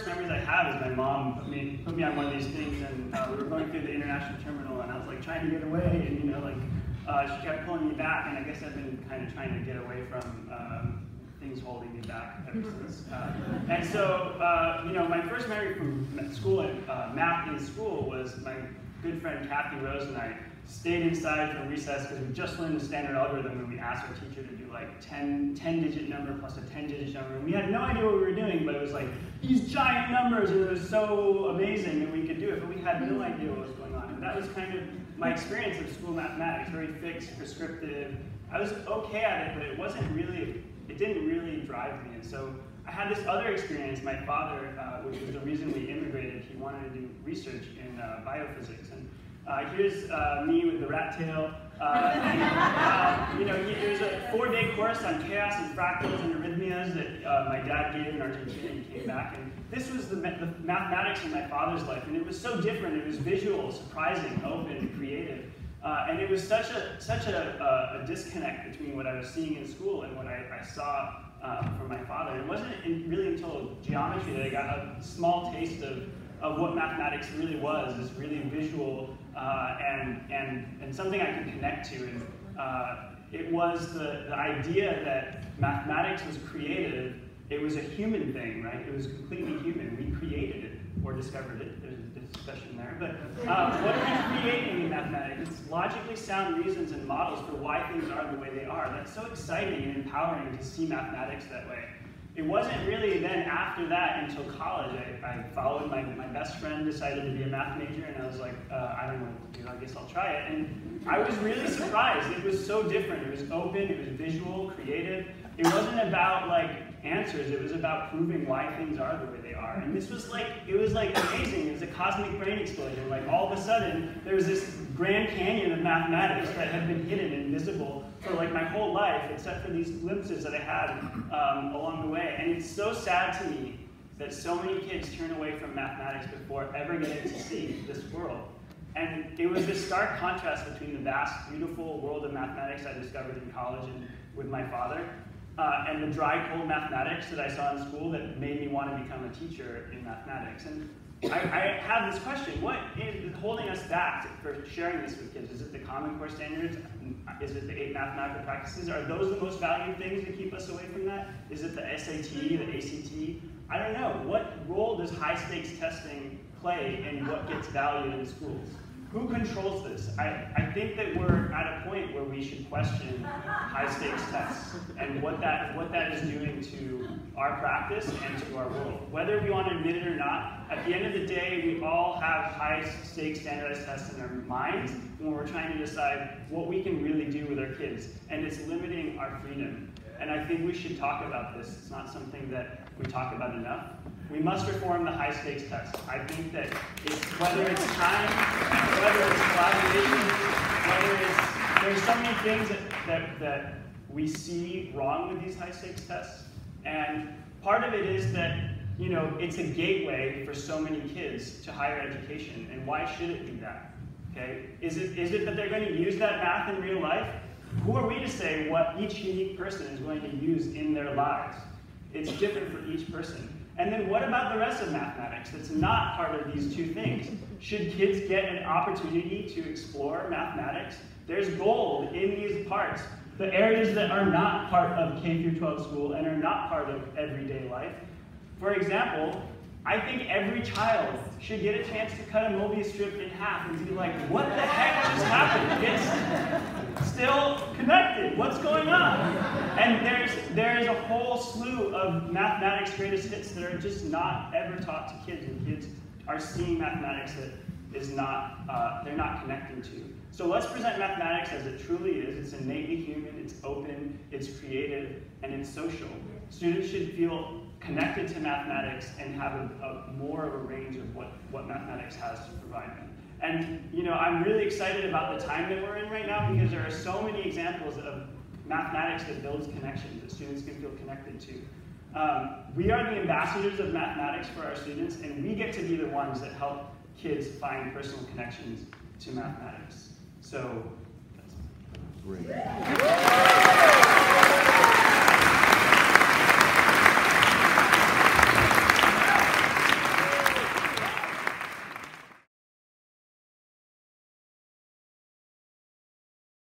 first memories I have is my mom put me put me on one of these things, and uh, we were going through the international terminal, and I was like trying to get away, and you know, like uh, she kept pulling me back, and I guess I've been kind of trying to get away from um, things holding me back ever since. Uh, and so, uh, you know, my first memory from school, uh, math in school, was my good friend Kathy Rose and I stayed inside for recess because we just learned the standard algorithm and we asked our teacher to do like 10, 10 digit number plus a 10 digit number. And we had no idea what we were doing, but it was like these giant numbers and it was so amazing that we could do it, but we had no mm-hmm. idea what was going on. And that was kind of my experience of school mathematics, very fixed, prescriptive. I was okay at it, but it wasn't really, it didn't really drive me. And so I had this other experience. My father, uh, which was the reason we immigrated, he wanted to do research in uh, biophysics. And uh, here's uh, me with the rat tail. Uh, and, uh, you know, there's a four-day course on chaos and fractals and arrhythmias that uh, my dad gave in Argentina. He came back, and this was the, the, mathematics in my father's life, and it was so different. It was visual, surprising, open, creative, uh, and it was such a such a, a, disconnect between what I was seeing in school and what I, I saw from my father. It wasn't really until geometry that I got a small taste of of what mathematics really was, is really visual uh, and, and, and something I could connect to. And uh, it was the, the idea that mathematics was creative. It was a human thing, right? It was completely human. We created it or discovered it. There's a discussion there. But uh, what are we creating in mathematics? It's logically sound reasons and models for why things are the way they are. That's so exciting and empowering to see mathematics that way it wasn't really then after that until college. I, I followed my, my best friend decided to be a math major, and I was like, uh, I don't know what to do. I guess I'll try it. And I was really surprised. It was so different. It was open. It was visual, creative. It wasn't about like answers. It was about proving why things are the way they are. And this was like, it was like amazing. It was a cosmic brain explosion. Like all of a sudden, there was this Grand Canyon of mathematics that had been hidden and invisible for like my whole life, except for these glimpses that I had um, along the way. And it's so sad to me that so many kids turn away from mathematics before ever getting to see this world. And it was this stark contrast between the vast, beautiful world of mathematics I discovered in college and with my father, uh, and the dry, cold mathematics that I saw in school that made me want to become a teacher in mathematics. And I, I have this question, what is holding us back for sharing this with kids? Is it the Common Core standards? Is it the eight mathematical practices? Are those the most valued things to keep us away from that? Is it the SAT, the ACT? I don't know. What role does high stakes testing play in what gets valued in schools? Who controls this? I, I think that we're at a point where we should question high stakes tests and what that, what that is doing to our practice and to our world. Whether we want to admit it or not, at the end of the day, we all have high stakes standardized tests in our minds when we're trying to decide what we can really do with our kids. And it's limiting our freedom. And I think we should talk about this. It's not something that we talk about enough. We must reform the high stakes test. I think that it's, whether it's time, whether it's collaboration, whether it's, there's so many things that, that, that we see wrong with these high stakes tests. And part of it is that, you know, it's a gateway for so many kids to higher education. And why should it be that? Okay? Is it, is it that they're going to use that math in real life? Who are we to say what each unique person is going to use in their lives? It's different for each person. And then what about the rest of mathematics that's not part of these two things? Should kids get an opportunity to explore mathematics? There's gold in these parts. The areas that are not part of K through 12 school and are not part of everyday life. For example, I think every child should get a chance to cut a Mobius strip in half and be like, what the heck just happened? What's going on? And there's, there's a whole slew of mathematics greatest hits that are just not ever taught to kids, and kids are seeing mathematics that is not, uh, they're not connecting to. So let's present mathematics as it truly is. It's innately human, it's open, it's creative, and it's social. Students should feel connected to mathematics and have a, a more of a range of what, what mathematics has to provide them. And you know, I'm really excited about the time that we're in right now because there are so many examples of mathematics that builds connections that students can feel connected to. Um, we are the ambassadors of mathematics for our students, and we get to be the ones that help kids find personal connections to mathematics. So, Great.